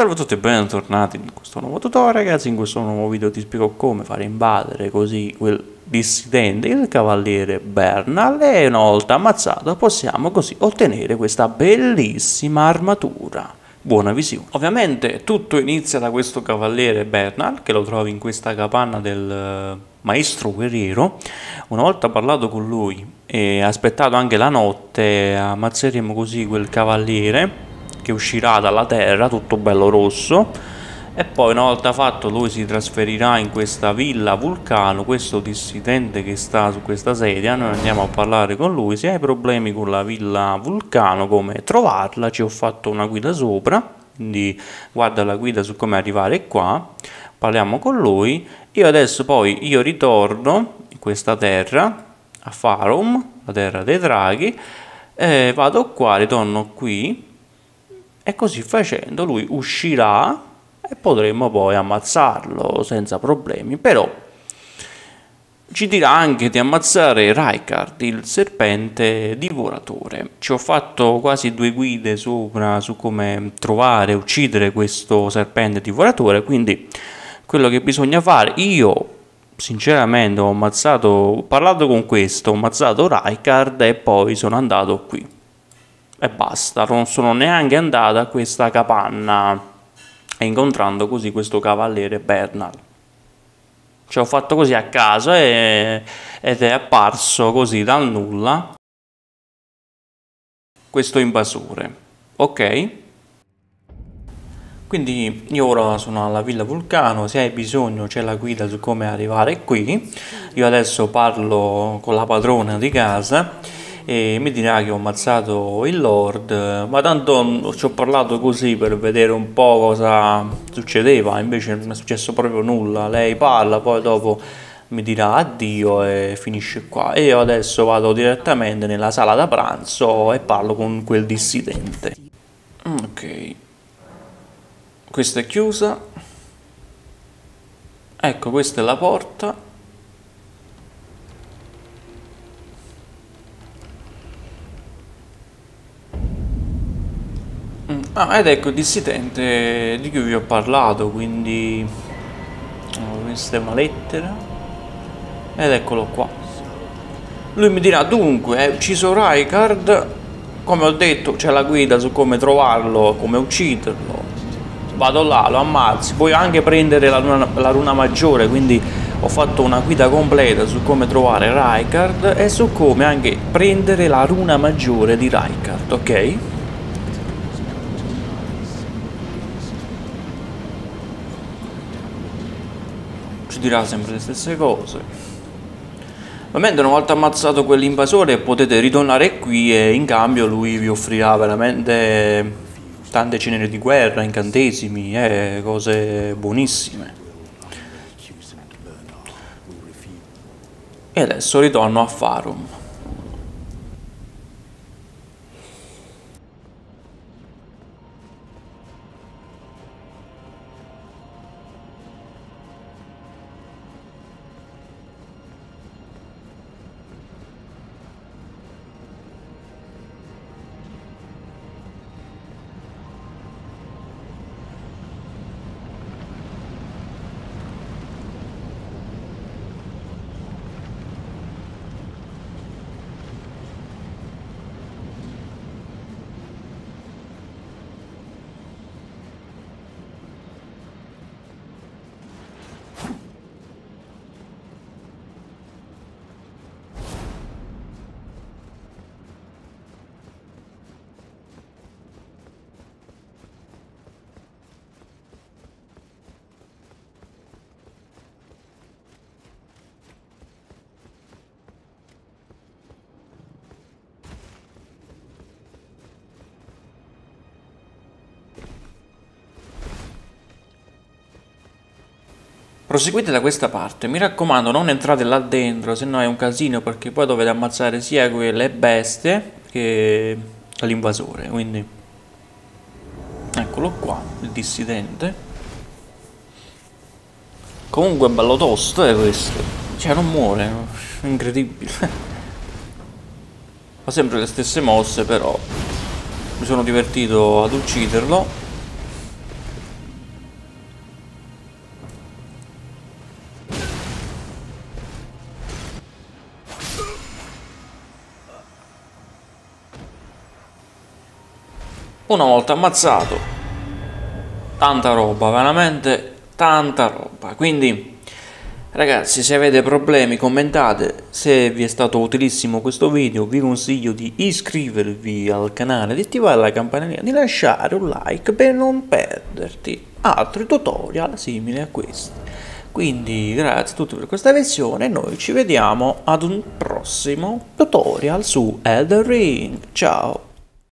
Salve a tutti e bentornati in questo nuovo tutorial ragazzi, in questo nuovo video ti spiego come fare invadere così quel dissidente, il cavaliere Bernal e una volta ammazzato possiamo così ottenere questa bellissima armatura. Buona visione. Ovviamente tutto inizia da questo cavaliere Bernal che lo trovi in questa capanna del eh, maestro guerriero. Una volta parlato con lui e aspettato anche la notte ammazzeremo così quel cavaliere che uscirà dalla terra tutto bello rosso e poi una volta fatto lui si trasferirà in questa villa vulcano questo dissidente che sta su questa sedia noi andiamo a parlare con lui se hai problemi con la villa vulcano come trovarla ci ho fatto una guida sopra quindi guarda la guida su come arrivare qua parliamo con lui io adesso poi io ritorno in questa terra a Farum la terra dei draghi e vado qua ritorno qui e così facendo lui uscirà e potremo poi ammazzarlo senza problemi però ci dirà anche di ammazzare Raikard, il serpente divoratore. Ci ho fatto quasi due guide sopra su come trovare e uccidere questo serpente divoratore, quindi quello che bisogna fare, io sinceramente ho ammazzato, ho parlato con questo, ho ammazzato Raikard e poi sono andato qui e basta, non sono neanche andato a questa capanna e incontrando così questo cavaliere Bernal. Ci ho fatto così a caso e, ed è apparso così dal nulla questo invasore. Ok? Quindi io ora sono alla Villa Vulcano, se hai bisogno c'è la guida su come arrivare qui. Io adesso parlo con la padrona di casa e mi dirà che ho ammazzato il Lord, ma tanto ci ho parlato così per vedere un po' cosa succedeva, invece non è successo proprio nulla, lei parla, poi dopo mi dirà addio e finisce qua. E io adesso vado direttamente nella sala da pranzo e parlo con quel dissidente. Ok, questa è chiusa, ecco questa è la porta Ah, ed ecco il dissidente di cui vi ho parlato, quindi oh, questa è una lettera ed eccolo qua. Lui mi dirà dunque, hai ucciso Raikard, come ho detto c'è la guida su come trovarlo, come ucciderlo. Vado là, lo ammazzi, puoi anche prendere la luna, la luna maggiore, quindi ho fatto una guida completa su come trovare Raikard e su come anche prendere la runa maggiore di Raikard, ok? Dirà sempre le stesse cose. Ovviamente una volta ammazzato quell'invasore potete ritornare qui e in cambio lui vi offrirà veramente tante ceneri di guerra, incantesimi e cose buonissime. E adesso ritorno a Farum. Proseguite da questa parte, mi raccomando non entrate là dentro, se no è un casino perché poi dovete ammazzare sia quelle bestie che l'invasore, quindi. Eccolo qua, il dissidente. Comunque è bello tosto eh, questo, cioè non muore, incredibile. Fa sempre le stesse mosse però. Mi sono divertito ad ucciderlo una volta ammazzato. Tanta roba veramente tanta roba. Quindi ragazzi se avete problemi commentate. Se vi è stato utilissimo questo video vi consiglio di iscrivervi al canale di attivare la campanellina di lasciare un like per non perderti altri tutorial simili a questi. Quindi grazie a tutti per questa versione e noi ci vediamo ad un prossimo tutorial su Elder Ring. Ciao